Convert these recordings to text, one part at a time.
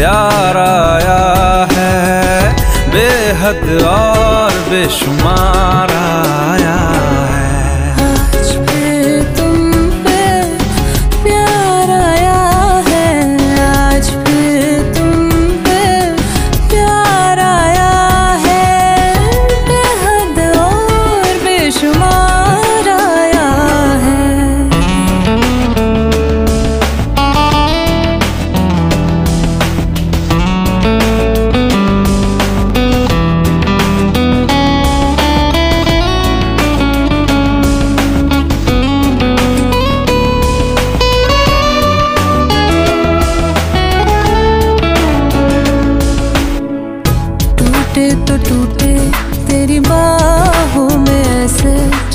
प्यार आया है बेहद और बेशुमार।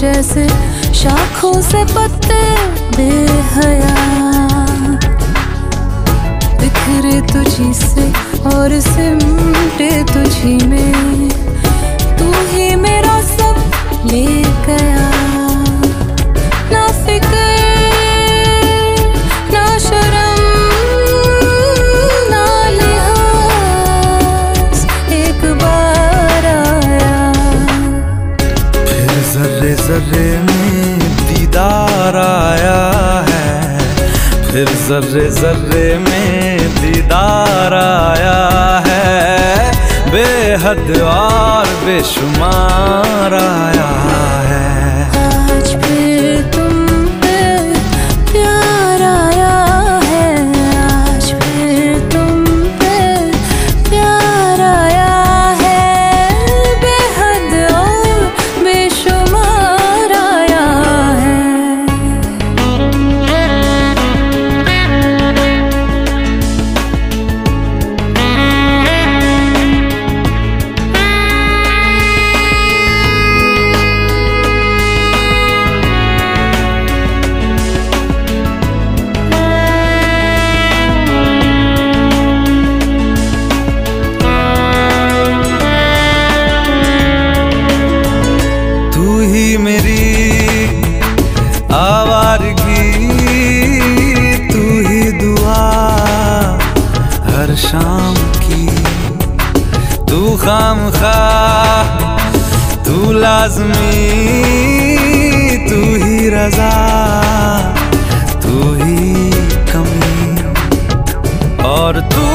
जैसे शाखों से पत्ते बेहया। बिखरे तुझी से और सिमटे तुझी में। जर्रे जर्रे में दीदार आया है। फिर जर्रे जर्रे में दीदार आया है। बेहद और बेशुमार आया आवारगी तू ही दुआ हर शाम की। तू खाम खा तू लाजमी, तू ही रजा, तू ही कमी। और तू